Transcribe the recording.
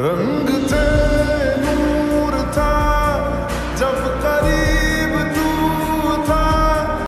रंग थे नूर था जब करी